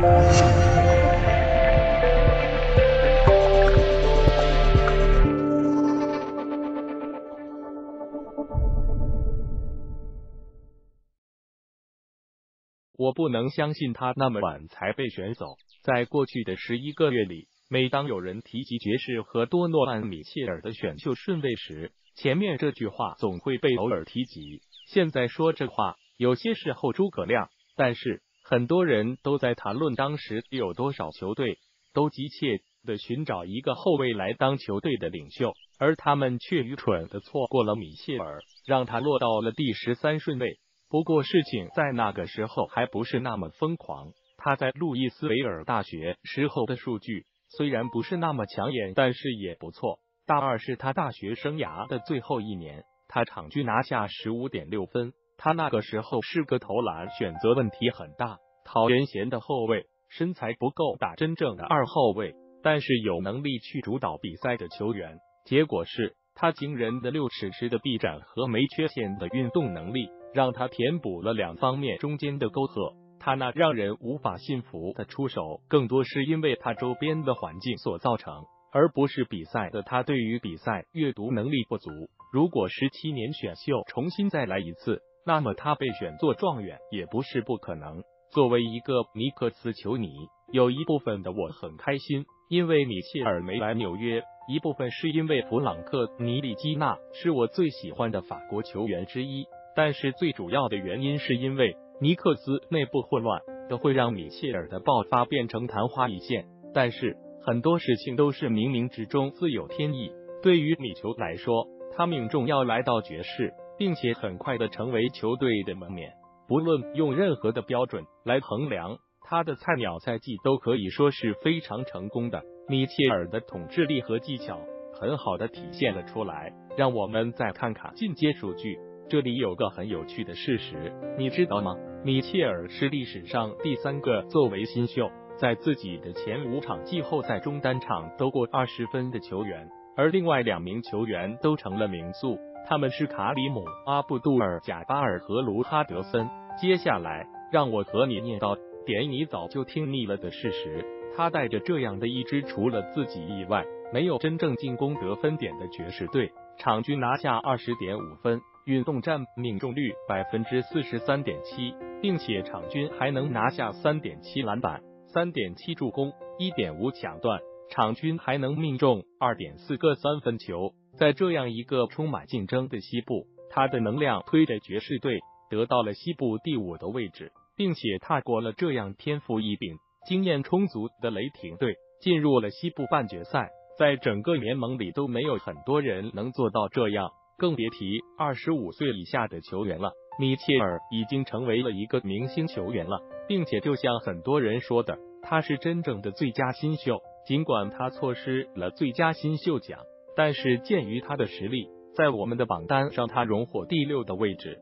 我不能相信他那么晚才被选走。在过去的十一个月里，每当有人提及爵士和多诺万·米切尔的选秀顺位时，前面这句话总会被偶尔提及。现在说这话，有些事后诸葛亮，但是很多人都在谈论当时有多少球队都急切的寻找一个后卫来当球队的领袖，而他们却愚蠢的错过了米切尔，让他落到了第十三顺位。不过，事情在那个时候还不是那么疯狂。他在路易斯维尔大学时候的数据虽然不是那么抢眼，但是也不错。大二是他大学生涯的最后一年，他场均拿下十五点六分。他那个时候是个投篮选择问题很大、讨人嫌的后卫，身材不够打真正的二后卫，但是有能力去主导比赛的球员。结果是他惊人的六尺十的臂展和没缺陷的运动能力。让他填补了两方面中间的沟壑。他那让人无法信服的出手，更多是因为他周边的环境所造成，而不是比赛的他对于比赛阅读能力不足。如果十七年选秀重新再来一次，那么他被选做状元也不是不可能。作为一个尼克斯球迷，有一部分的我很开心，因为米切尔没来纽约；一部分是因为弗朗克·尼里基纳是我最喜欢的法国球员之一。但是最主要的原因是因为尼克斯内部混乱，的会让米切尔的爆发变成昙花一现。但是很多事情都是冥冥之中自有天意。对于米球来说，他命中要来到爵士，并且很快的成为球队的门面。不论用任何的标准来衡量，他的菜鸟赛季都可以说是非常成功的。米切尔的统治力和技巧很好的体现了出来。让我们再看看进阶数据。这里有个很有趣的事实，你知道吗？米切尔是历史上第三个作为新秀，在自己的前五场季后赛中单场都过二十分的球员，而另外两名球员都成了名宿，他们是卡里姆·阿布杜尔·贾巴尔和卢哈德森。接下来，让我和你念叨点你早就听腻了的事实：他带着这样的一支除了自己以外没有真正进攻得分点的爵士队，场均拿下二十点五分。运动战命中率百分之四十三点七，并且场均还能拿下三点七篮板、三点七助攻、一点五抢断，场均还能命中二点四个三分球。在这样一个充满竞争的西部，他的能量推着爵士队得到了西部第五的位置，并且踏过了这样天赋异禀、经验充足的雷霆队，进入了西部半决赛。在整个联盟里都没有很多人能做到这样。更别提二十五岁以下的球员了。米切尔已经成为了一个明星球员了，并且就像很多人说的，他是真正的最佳新秀。尽管他错失了最佳新秀奖，但是鉴于他的实力，在我们的榜单上他荣获第六的位置。